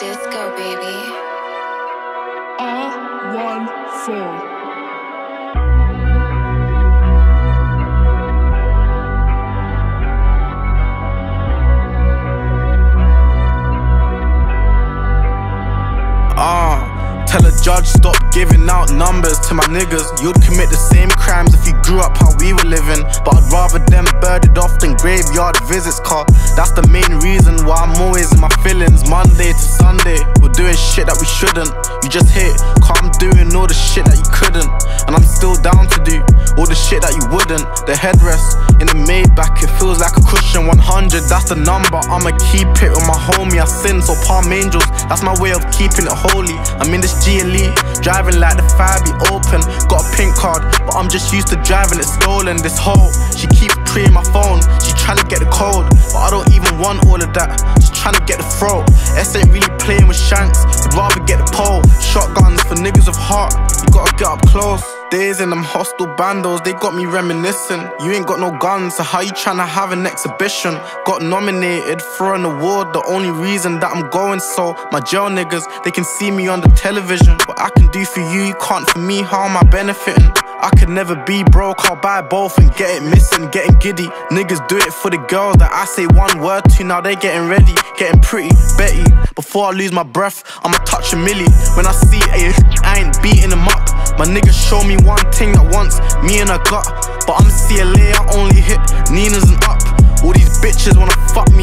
Disco baby. R14. Ah, tell a judge stop giving out numbers to my niggas. You'd commit the same crimes if you grew up how we were living. But I'd rather them birded off than graveyard visits, car. That's the main reason why I'm always in my feelings. Monday to Sunday, we're doing shit that we shouldn't. You just hit, car, I'm doing all the shit that you couldn't. And I'm still down to do all the shit that you wouldn't. The headrest in the Maybach, it feels like a cushion 100. That's the number, I'ma keep it with my homie. I sin, so palm angels, that's my way of keeping it holy. I'm in this GLE, driving like the fire be open. Got a pink card, but I'm just used to driving it stolen. This hoe, she keeps preying my phone, she trying to get the code. But I don't even want all of that, trying to get the throat. S ain't really playing with shanks, you'd rather get the pole. Shotguns for niggas of heart, you gotta get up close. Days in them hostile bandos, they got me reminiscing. You ain't got no guns, so how you tryna have an exhibition? Got nominated for an award, the only reason that I'm going so. My jail niggas, they can see me on the television. What I can do for you, you can't for me, how am I benefiting? Could never be broke, I'll buy both and get it missing, getting giddy. Niggas do it for the girls that I say one word to, now they getting ready, getting pretty. Betty, before I lose my breath, I'ma touch a milli. When I see a I ain't beating them up. My niggas show me one thing at once, me and a gut. But I'm CLA, only hit Nina's and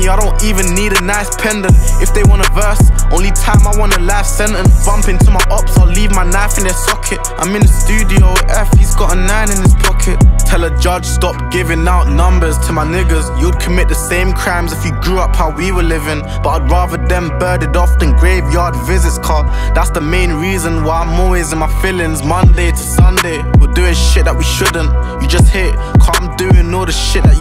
I don't even need a nice pendant. If they want a verse, only time I want a life sentence. Bump into my ops, I'll leave my knife in their socket. I'm in the studio with F, he's got a nine in his pocket. Tell a judge stop giving out numbers to my niggas. You'd commit the same crimes if you grew up how we were living. But I'd rather them birded off than graveyard visits, car. That's the main reason why I'm always in my feelings. Monday to Sunday, we're doing shit that we shouldn't. You just hit, car, I'm doing all the shit that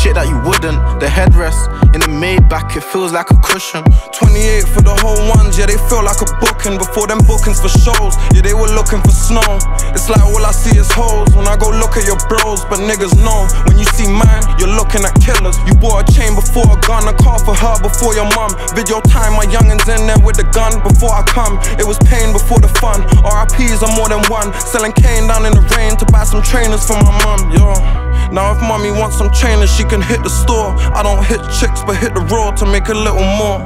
shit that you wouldn't. The headrest in the Maybach, it feels like a cushion. 28 for the whole ones, yeah, they feel like a booking. Before them bookings for shows, yeah, they were looking for snow. It's like all I see is hoes when I go look at your bros. But niggas know when you see mine, you're looking at killers. You bought a chain before a gun, a car for her before your mum. Video time, my youngins in there with the gun before I come. It was pain before the fun. RIPs are more than one. Selling cane down in the rain to buy some trainers for my mum, yo. Now if mommy wants some trainers, she can hit the store. I don't hit chicks, but hit the road to make a little more.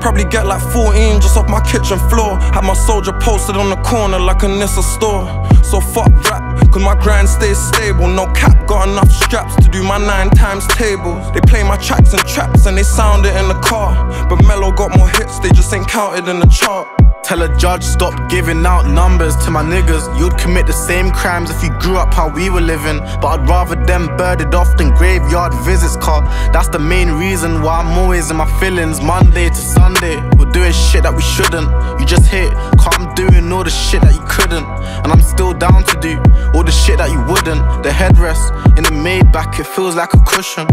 Probably get like 14 just off my kitchen floor. Had my soldier posted on the corner like a Nissa store. So fuck rap, cause my grind stays stable. No cap, got enough straps to do my nine times tables. They play my tracks in traps and they sound it in the car. But Mello got more hits, they just ain't counted in the chart. Tell a judge stop giving out numbers to my niggas. You'd commit the same crimes if you grew up how we were living. But I'd rather them birded off than graveyard visits, car. That's the main reason why I'm always in my feelings. Monday to Sunday, we're doing shit that we shouldn't. You just hit, car, I'm doing all the shit that you couldn't. And I'm still down to do all the shit that you wouldn't. The headrest in the Maybach, it feels like a cushion.